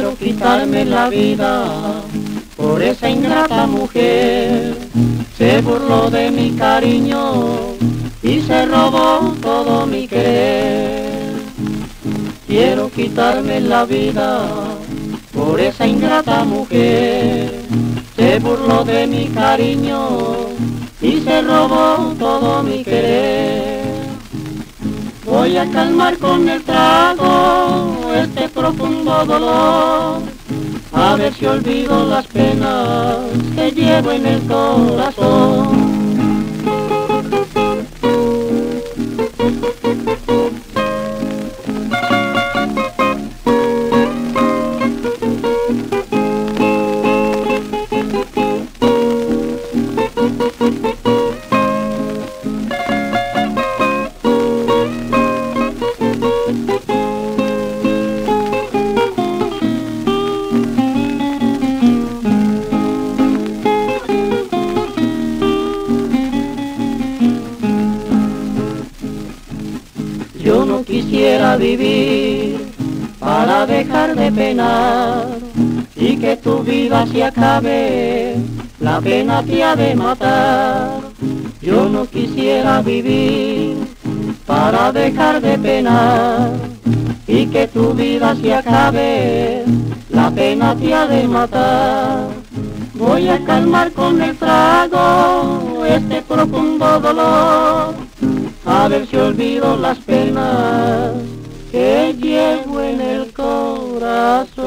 Quiero quitarme la vida por esa ingrata mujer. Se burló de mi cariño y se robó todo mi querer. Quiero quitarme la vida por esa ingrata mujer. Se burló de mi cariño y se robó todo mi querer. Voy a calmar con el trago profundo dolor, a ver si olvido las penas que llevo en el corazón. No quisiera vivir para dejar de penar y que tu vida se acabe, la pena te ha de matar. Yo no quisiera vivir para dejar de penar y que tu vida se acabe, la pena te ha de matar. Voy a calmar con el trago este profundo dolor a ver si olvido las penas que llevo en el corazón.